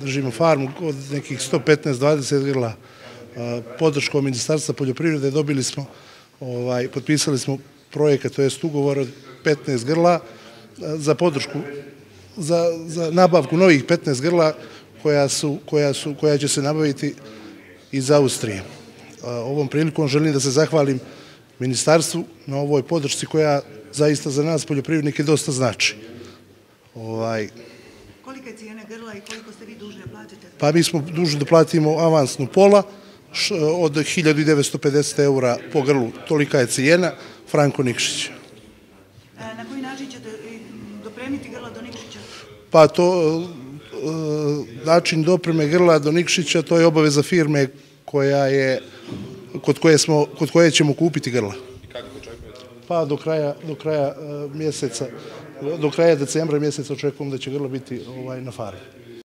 držimo farmu od nekih 115-20 grla. Podrškom Ministarstva poljoprivrede dobili smo, ovaj, potpisali smo projekat, to jest ugovor od 15 grla za podršku, za, za nabavku novih 15 grla koja, su, koja, su, koja će se nabaviti iz Austrije. Ovom prilikom želim da se zahvalim ministarstvu na ovoj podršci koja zaista za nas poljoprivrednike dosta znači. Ovaj, Kolike cijene grla i koliko ste vi dužni da platite? Pa mi smo dužni da platimo avansnu pola od 1950 eura po grlu. Tolika je cijena Franko Nikšića. E, na koji način ćete dopremiti grla do Nikšića? Pa to e, način dopreme grla do Nikšića, to je obaveza firme koja je kod koje, smo, kod koje ćemo kupiti grla. Pa do kraja, do kraja e, mjeseca, do kraja decembra mjeseca očekujem da će grlo biti ovaj, na fari.